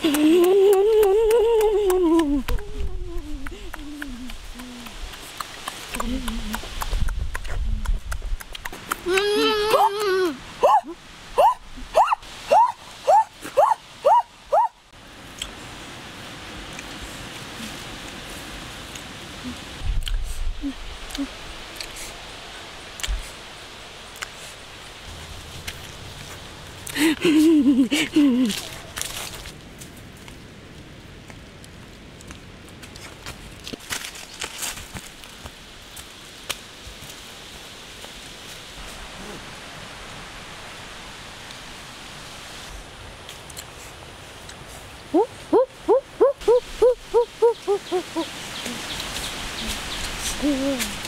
Mm-hmm. 哭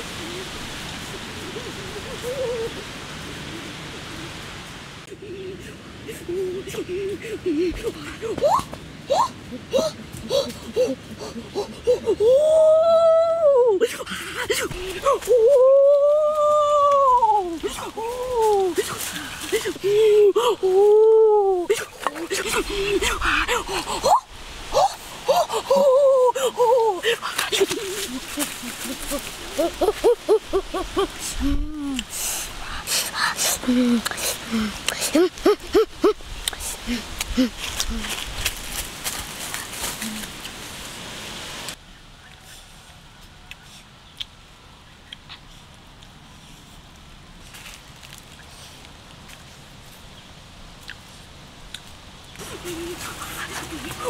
Mm-hmm. 오!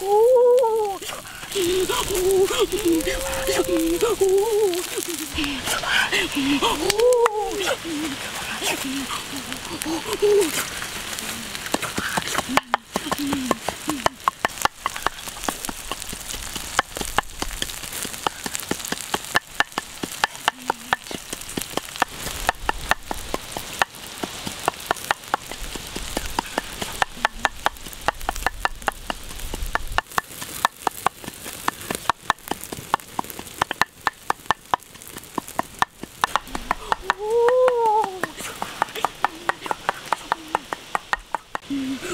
Oh,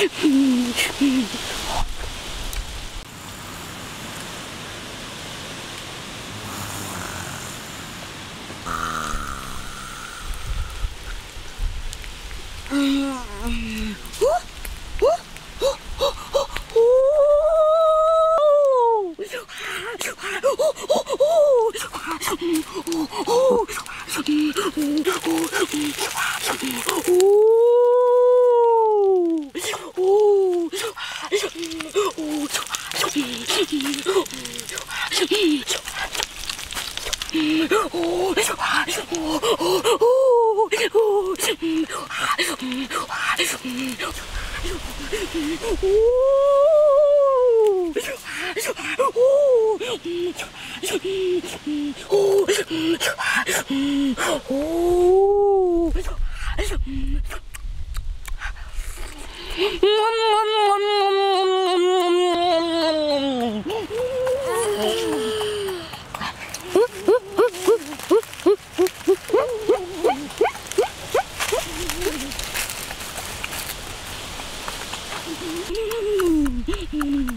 Mm-hmm. 오, 오, 오, Mm-hmm.